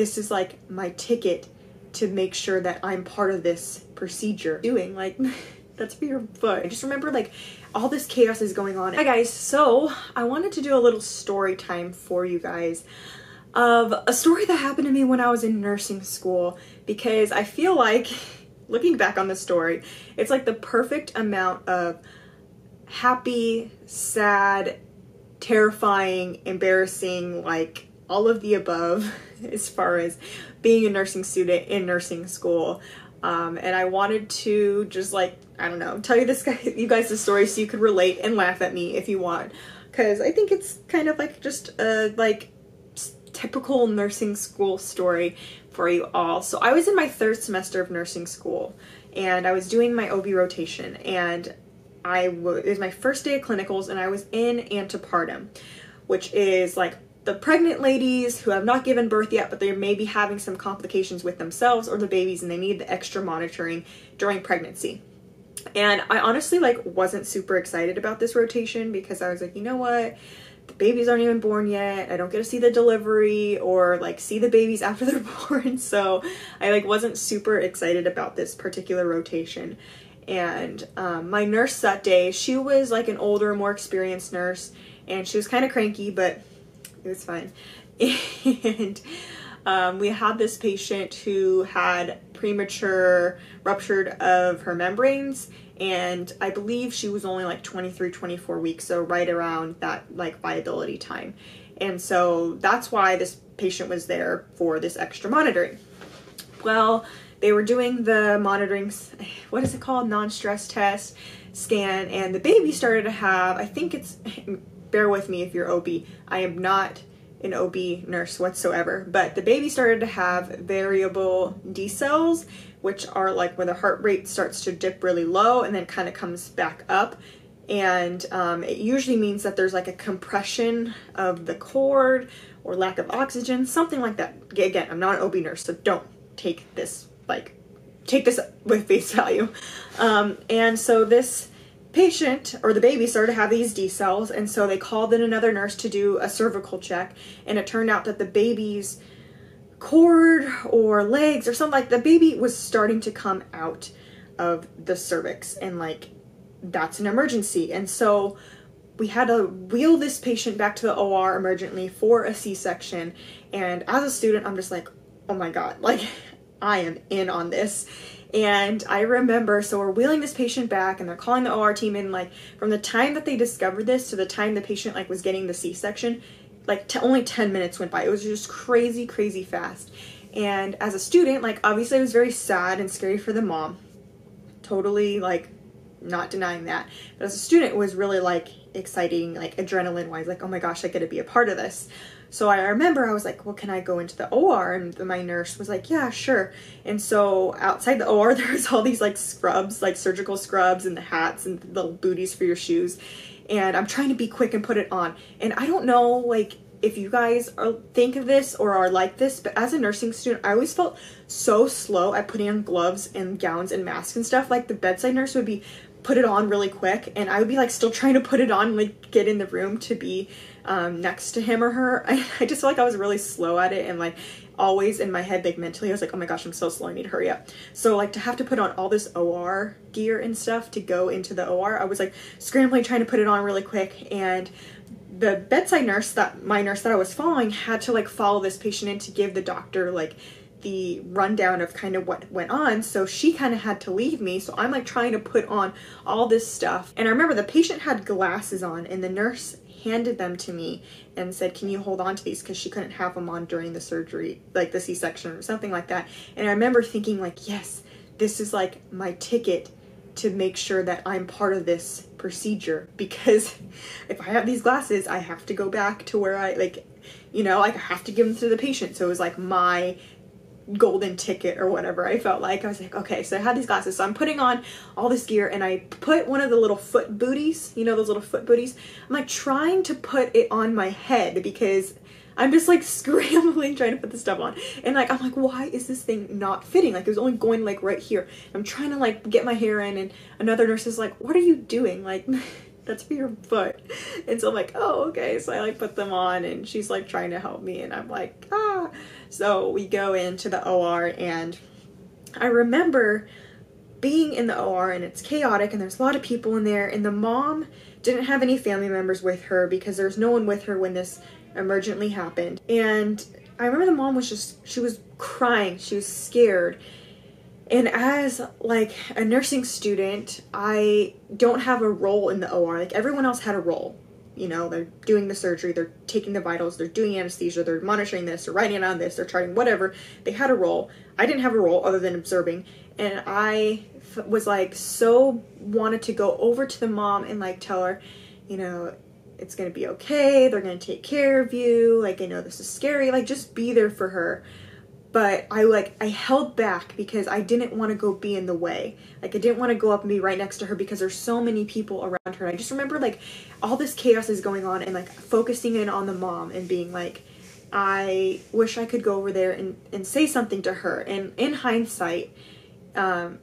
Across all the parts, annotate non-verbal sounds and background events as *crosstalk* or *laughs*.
this is like my ticket to make sure that I'm part of this procedure. Doing like *laughs* that's for your foot. I just remember like all this chaos is going on. Hi guys, so I wanted to do a little story time for you guys of a story that happened to me when I was in nursing school because I feel like *laughs* looking back on the story, it's like the perfect amount of happy, sad, terrifying, embarrassing, like all of the above *laughs* as far as being a nursing student in nursing school. Um, and I wanted to just like I don't know tell you this guy *laughs* you guys the story so you could relate and laugh at me if you want because I think it's kind of like just a like typical nursing school story for you all. So I was in my third semester of nursing school and I was doing my OB rotation and I was it was my first day of clinicals and I was in antepartum, which is like the pregnant ladies who have not given birth yet, but they may be having some complications with themselves or the babies and they need the extra monitoring during pregnancy. And I honestly like wasn't super excited about this rotation because I was like, you know what? The babies aren't even born yet. I don't get to see the delivery or like see the babies *laughs* after they're born. So I like wasn't super excited about this particular rotation. And um, my nurse that day, she was like an older, more experienced nurse, and she was kind of cranky, but it was fine. *laughs* and um, we had this patient who had premature ruptured of her membranes and I believe she was only like 23 24 weeks so right around that like viability time. And so that's why this patient was there for this extra monitoring. Well they were doing the monitoring *sighs* what is it called? Non-stress test scan and the baby started to have I think it's bear with me if you're OB I am not an OB nurse whatsoever, but the baby started to have variable decels, which are like where the heart rate starts to dip really low and then kind of comes back up. And um, it usually means that there's like a compression of the cord or lack of oxygen, something like that. Again, I'm not an OB nurse, so don't take this like take this with face value. Um, and so this patient or the baby started to have these decels, and so they called in another nurse to do a cervical check and it turned out that the baby's cord or legs or something like the baby was starting to come out of the cervix and like that's an emergency. And so we had to wheel this patient back to the OR emergently for a C-section and as a student I'm just like oh my god *laughs* like I am in on this and I remember, so we're wheeling this patient back and they're calling the OR team in like from the time that they discovered this to the time the patient like was getting the C-section, like t- only 10 minutes went by. It was just crazy, crazy fast. And as a student, like obviously I was very sad and scary for the mom. Totally like not denying that. But as a student it was really like exciting, like adrenaline wise, like, oh my gosh, I get to be a part of this. So I remember I was like, well, can I go into the OR? And my nurse was like, yeah, sure. And so outside the OR, *laughs* there's all these like scrubs, like surgical scrubs and the hats and the booties for your shoes. And I'm trying to be quick and put it on. And I don't know, like, if you guys are think of this or are like this, but as a nursing student, I always felt so slow at putting on gloves and gowns and masks and stuff. Like the bedside nurse would be put it on really quick and I would be like still trying to put it on like get in the room to be um, next to him or her. *laughs* I, I just felt like I was really slow at it and like always in my head like mentally I was like oh my gosh I'm so slow I need to hurry up. So like to have to put on all this OR gear and stuff to go into the OR I was like scrambling trying to put it on really quick and the bedside nurse that my nurse that I was following had to like follow this patient in to give the doctor like the rundown of kind of what went on. So she kind of had to leave me. So I'm like trying to put on all this stuff. And I remember the patient had glasses on and the nurse handed them to me and said, Can you hold on to these? Because she couldn't have them on during the surgery, like the C section or something like that. And I remember thinking, like, yes, this is like my ticket to make sure that I'm part of this procedure *laughs* because if I have these glasses, I have to go back to where I like, you know, like I have to give them to the patient. So it was like my golden ticket or whatever I felt like. I was like, okay, so I had these glasses. So I'm putting on all this gear and I put one of the little foot booties, you know, those little foot booties. I'm like trying to put it on my head because I'm just like *laughs* scrambling trying to put the stuff on. And like, I'm like, why is this thing not fitting? Like it was only going like right here. I'm trying to like get my hair in and another nurse is like, what are you doing? Like, *laughs* that's for your foot. And so I'm like, oh, okay. So I like put them on and she's like trying to help me and I'm like, ah. So we go into the OR and I remember being in the OR and it's chaotic and there's a lot of people in there and the mom didn't have any family members with her because there's no one with her when this emergently happened. And I remember the mom was just she was crying. She was scared and as like a nursing student, I don't have a role in the OR. Like everyone else had a role. You know, they're doing the surgery, they're taking the vitals, they're doing anesthesia, they're monitoring this, they're writing on this, they're charting whatever. They had a role. I didn't have a role other than observing. And I f- was like so wanted to go over to the mom and like tell her, you know, it's going to be okay. They're going to take care of you. Like I know this is scary. Like just be there for her but I like I held back because I didn't want to go be in the way. Like I didn't want to go up and be right next to her because there's so many people around her. And I just remember like all this chaos is going on and like focusing in on the mom and being like I wish I could go over there and and say something to her. And in hindsight, um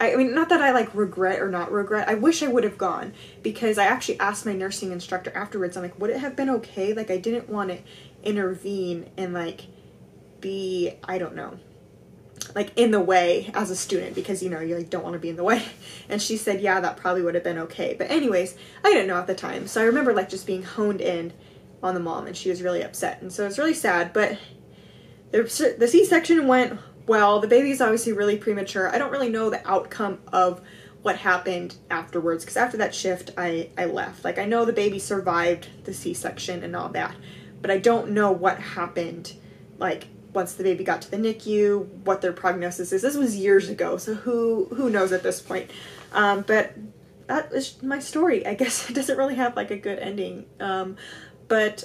I mean, not that I like regret or not regret. I wish I would have gone because I actually asked my nursing instructor afterwards. I'm like, would it have been okay? Like, I didn't want to intervene and like be, I don't know, like in the way as a student because you know you like don't want to be in the way. *laughs* And she said yeah that probably would have been okay. But anyways i didn't know at the time. So i remember like just being honed in on the mom and she was really upset. And so it's really sad but the, the c-section went well. The baby's obviously really premature. I don't really know the outcome of what happened afterwards because after that shift i i left. Like i know the baby survived the c-section and all that but i don't know what happened like once the baby got to the NICU, what their prognosis is. This was years ago, so who who knows at this point? Um, but that is my story. I guess *laughs* it doesn't really have like a good ending, um, but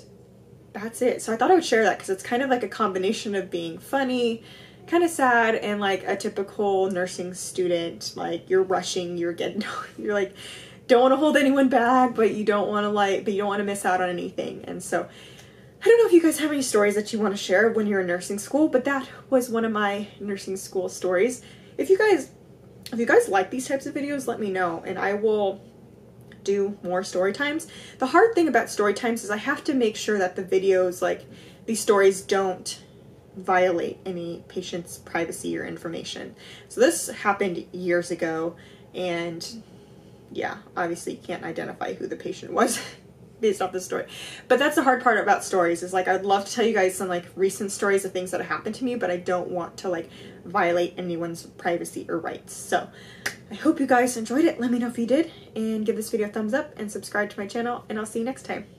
that's it. So I thought I would share that because it's kind of like a combination of being funny, kind of sad, and like a typical nursing student. Like you're rushing, you're getting, *laughs* you're like don't want to hold anyone back, but you don't want to like, but you don't want to miss out on anything, and so I don't know if you guys have any stories that you want to share when you're in nursing school, but that was one of my nursing school stories. If you guys if you guys like these types of videos, let me know and I will do more story times. The hard thing about story times is I have to make sure that the videos like these stories don't violate any patient's privacy or information. So this happened years ago and yeah, obviously you can't identify who the patient was. *laughs* based off the story. But that's the hard part about stories is like I'd love to tell you guys some like recent stories of things that have happened to me, but I don't want to like violate anyone's privacy or rights. So I hope you guys enjoyed it. Let me know if you did and give this video a thumbs up and subscribe to my channel and I'll see you next time.